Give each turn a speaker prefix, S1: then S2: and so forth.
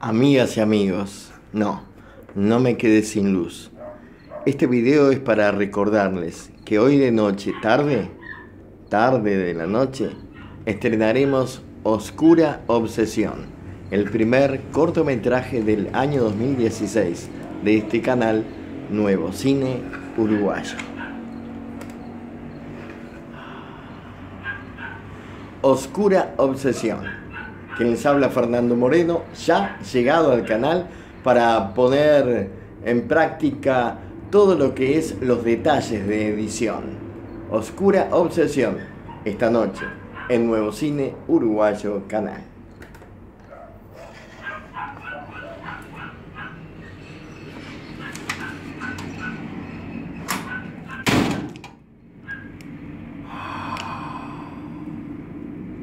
S1: Amigas y amigos, no, no me quedé sin luz. Este video es para recordarles que hoy de noche, tarde, tarde de la noche, estrenaremos Oscura Obsesión, el primer cortometraje del año 2016 de este canal Nuevo Cine Uruguayo. Oscura Obsesión. Quien les habla Fernando Moreno, ya llegado al canal para poner en práctica todo lo que es los detalles de edición. Oscura Obsesión, esta noche, en Nuevo Cine Uruguayo Canal.